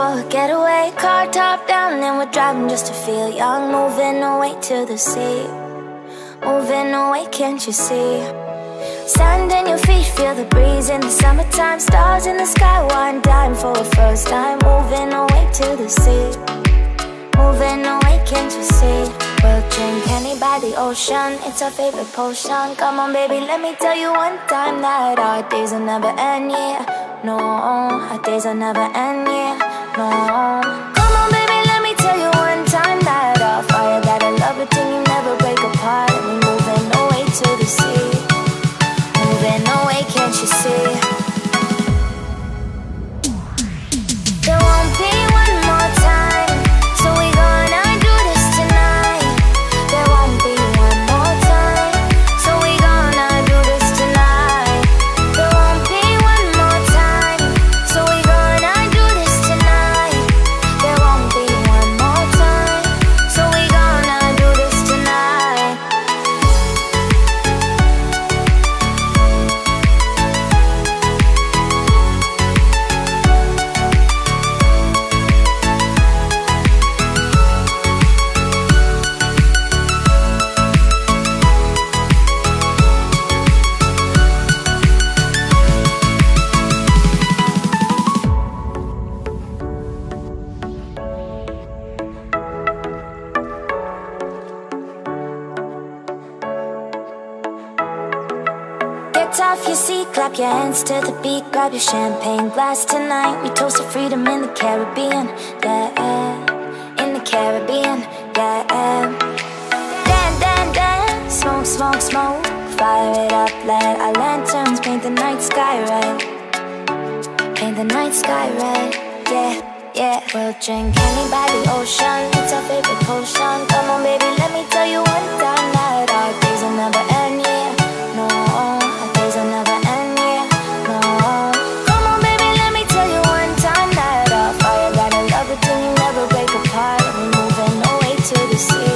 for a getaway Car top down and we're driving just to feel young. Moving away to the sea. Moving away, can't you see? Sand in your feet, feel the breeze in the summertime. Stars in the sky, one dime for a first time. Moving away to the sea. Moving away, can't you see? We'll drink honey by the ocean. It's our favorite potion. Come on baby, let me tell you one time That our days will never end, yeah. No Our days will never end, yeah, no Come off your seat, clap your hands to the beat Grab your champagne glass. Tonight We toast to freedom in the Caribbean, yeah. In the Caribbean, yeah. Dan, dan, dan, smoke, smoke, smoke. Fire it up, let our lanterns paint the night sky red. Paint the night sky red, yeah, yeah. We'll drink honey by the ocean to the sea.